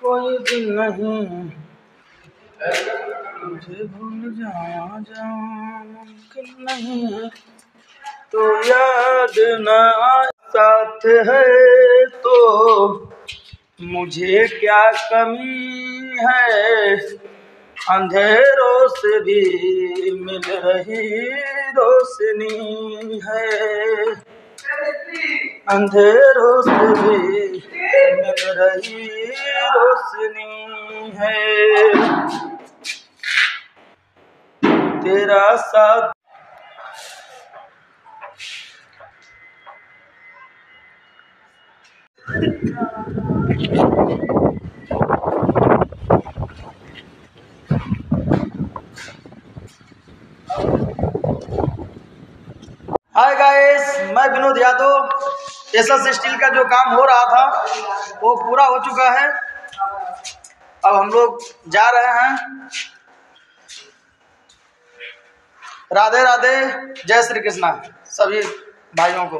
कोई दिन नहीं। मुझे भूल जाना जाना मुमकिन नहीं तो याद न साथ है तो मुझे क्या कमी है? अंधेरों से भी मिल रही रोशनी है। अंधेरों से भी रही रोशनी है। तेरा साथ हाय गाइस मैं Vinod Yadav. S S steel का जो काम हो रहा था, वो पूरा हो चुका है। अब हम लोग जा रहे हैं। राधे राधे जय श्री कृष्णा, सभी भाइयों को।